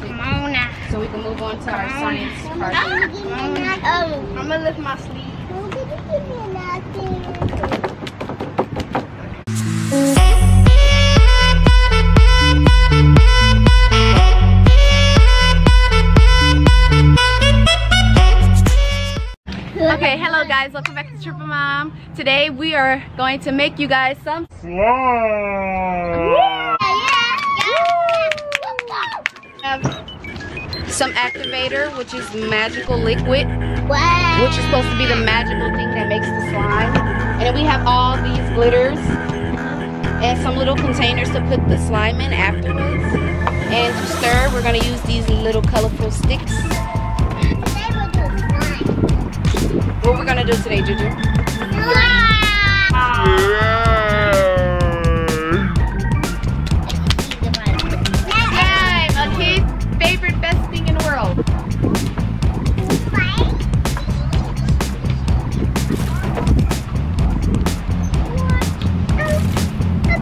So we can move on to our Come on. science part. Oh, I'm gonna lift my sleeve. Okay, hello guys, welcome back to Triple Mom. Today we are going to make you guys some have some activator, which is magical liquid, which is supposed to be the magical thing that makes the slime. And then we have all these glitters and some little containers to put the slime in afterwards. And to stir, we're gonna use these little colorful sticks. What we're gonna do today, Juju? Slime,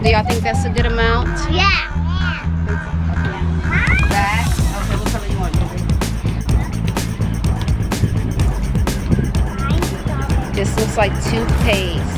Do y'all think that's a good amount? Yeah. That? Okay, what color you want, Juju? This looks like toothpaste.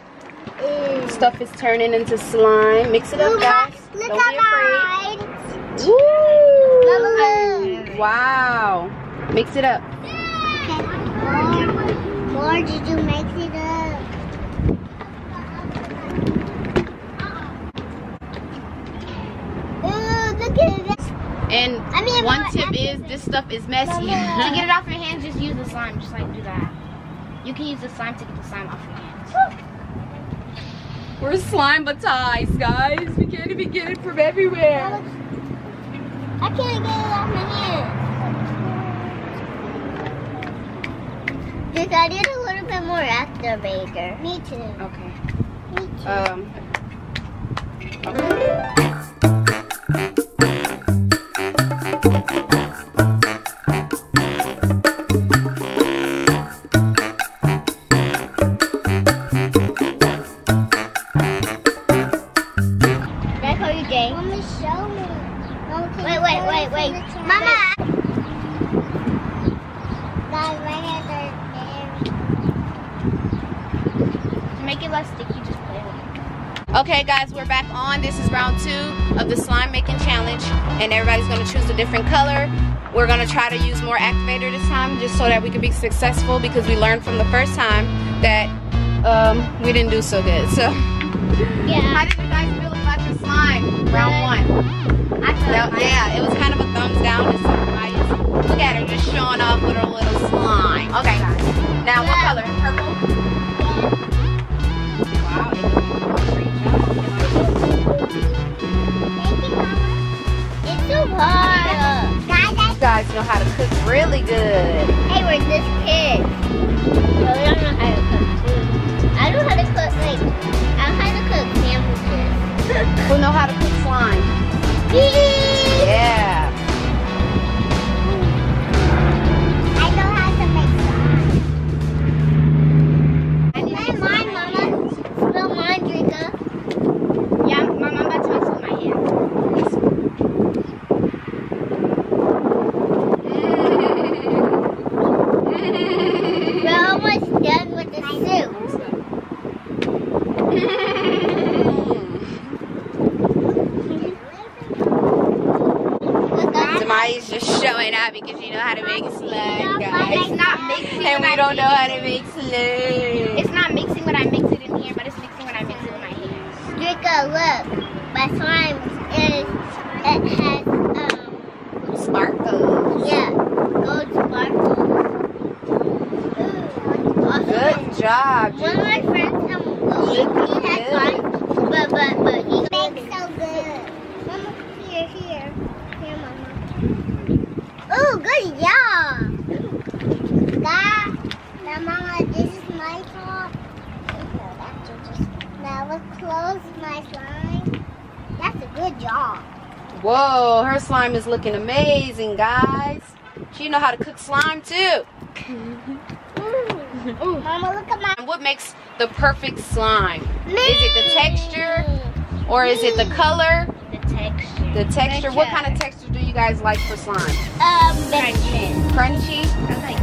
stuff is turning into slime. Mix it up, guys. Don't be afraid. Woo! Wow. Mix it up. More did you mix it up? Ooh, look at this. And I mean, one tip is this stuff is messy. to get it off your hands, just use the slime. Just like do that. You can use the slime to get the slime off your hands. We're slime ties, guys. We can't even get it from everywhere. I can't get it off my hands. Just I did a little bit more activator. Me too. Okay. Me too. Um. Okay. Okay, guys, we're back on. This is round two of the slime making challenge, and everybody's gonna choose a different color. We're gonna try to use more activator this time, just so that we can be successful, because we learned from the first time that um, we didn't do so good. So, Yeah. how did you guys feel about your slime? Round one. I Now, like yeah, it was kind of a thumbs down. It's nice. Look at her just showing off with her little slime. Okay, guys. Now, what color? Purple? Wow. Guys, know how to cook really good. hey, we're this kid. So we don't know how to cook food. I know how to cook, like, I know how to cook sandwiches. Who know how to cook slime? Good job, One of my friends, um, he, he has Good. but, but, but he makes so good. Mama, here, here. Here, Mama. Ooh, good job. That, now, Mama, this is my top. Now let's close my slime. That's a good job. Whoa, her slime is looking amazing, guys. She know how to cook slime too. Ooh. Mama, look at my. And what makes the perfect slime? Is it the texture or is it the color? The texture. The texture. What kind of texture do you guys like for slime? Um, crunchy. Crunchy, I like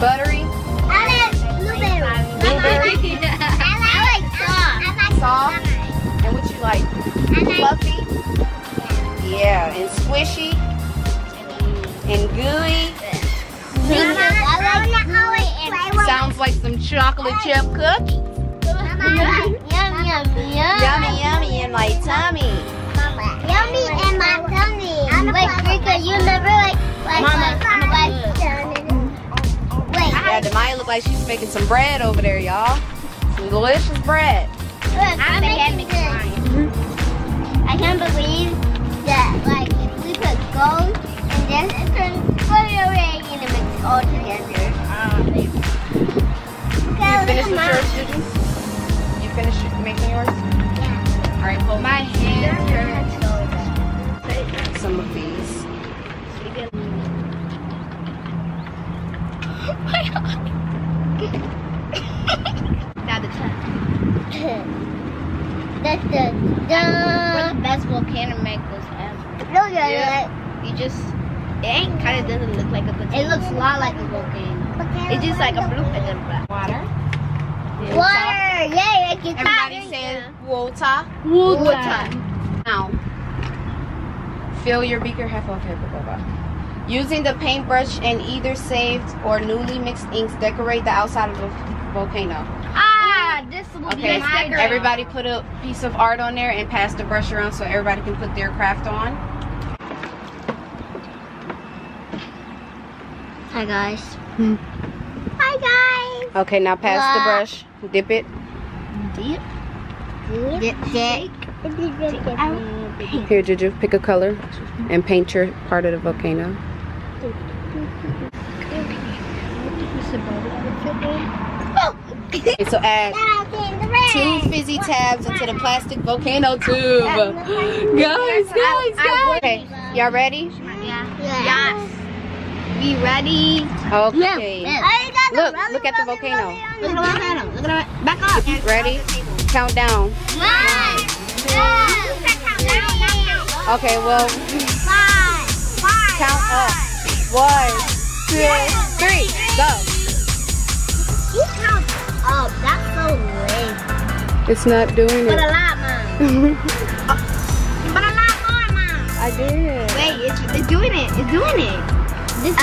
buttery, I like blueberry. Blueberry? I like soft. I like Soft? and what you like? Fluffy? Yeah, and squishy and gooey. Because I like gooey and Sounds like some chocolate chip cookies. yummy, yummy, yum. Yummy, yummy in my tummy. Yummy in my tummy. Wait, Rika, you never like, like, Mama, like, I'm like, Wait, Yeah, Demaya look like she's making some bread over there, y'all. Some delicious bread. Look, I'm making this. I can't believe that, like, That's the We're the best volcano mangoes ever. Look at Yeah. You just, it ain't kind of doesn't look like a potato. It looks a lot like a volcano. it. It's just like a blue and then black. Water. Water, yeah, like it's Everybody hot. says water. Water. Now, fill your beaker half okay, blah, blah, blah. Using the paintbrush and either saved or newly mixed inks, decorate the outside of the volcano. This will Okay, be my everybody put a piece of art on there and pass the brush around so everybody can put their craft on. Hi guys. Hi guys. Okay, now pass the brush. Dip it. Dip. Dip, dip. Here, Juju, pick a color and paint your part of the volcano. Okay, so add two fizzy tabs into the plastic volcano tube. Guys, guys, guys. Okay, y'all ready? Yeah. Yes. We ready? Okay. I got the Look, look at the volcano. Look at the volcano. Look at it. Back up. Ready? Count down. One, two, three, Okay, well, five, five, count up. One, two, three, go. He counts up. That's. It's not doing But a it. lot, mom. But a lot more, mom. I did. Wait, it's, it's doing it. It's doing it. This is Uh,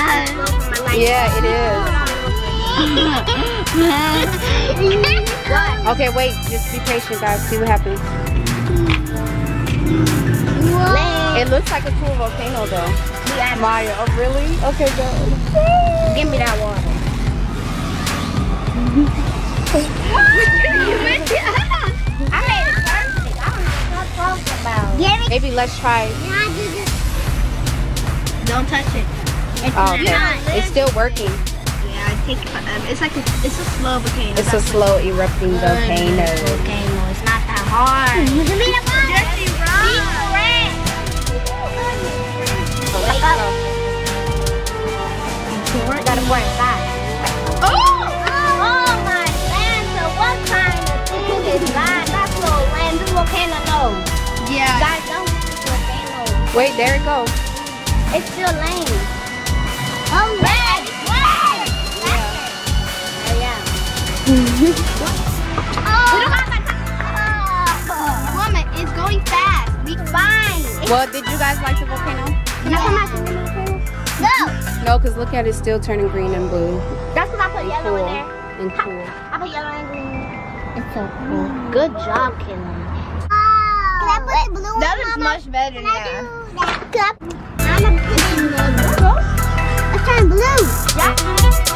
my life. Yeah, it is. Okay, wait. Just be patient, guys. See what happens. It looks like a cool volcano, though. Maya, oh really? Okay, go. Give me that water. talking about. Give. Maybe let's try. Can do this? Don't touch it. It's Oh, not- It's still working. Yeah, I think um, it's like a, it's a slow volcano. It's a That's slow erupting volcano. volcano. It's not that hard. Give me the water. Dirty Gotta pour Wait, there it goes. It's still lame. Oh, red! Red! Oh, yeah. oh. We don't have. Woman, it's going fast. We fine. Well, did you guys like the volcano? Can I come out to the volcano? No. No, because look at it still turning green and blue. That's because I put And yellow cool. in there. And cool. I put yellow and green. It's so cool. Good job, Kayla. Can I put the blue That one, is Mama? much better Can I do that? Can I- I'm gonna put it in the blue. Let's turn blue. Yeah.